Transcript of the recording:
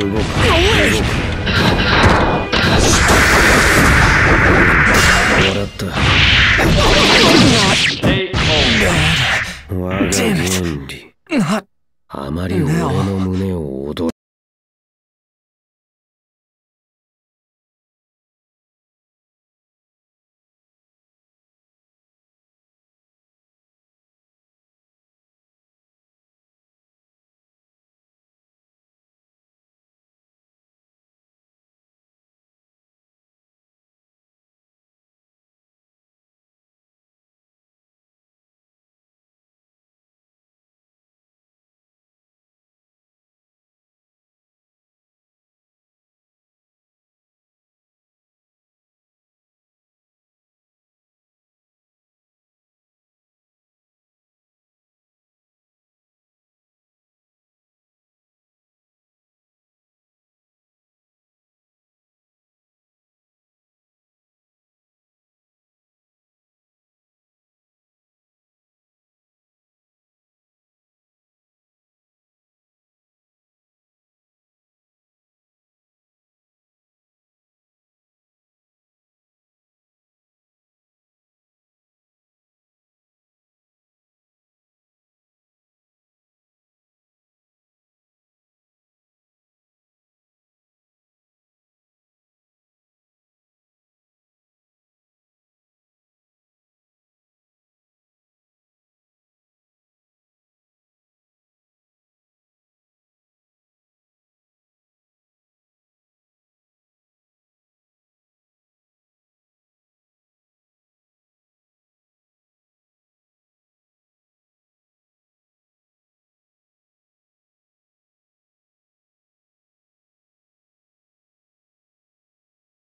動か笑った。我が原理あまり俺の胸を踊る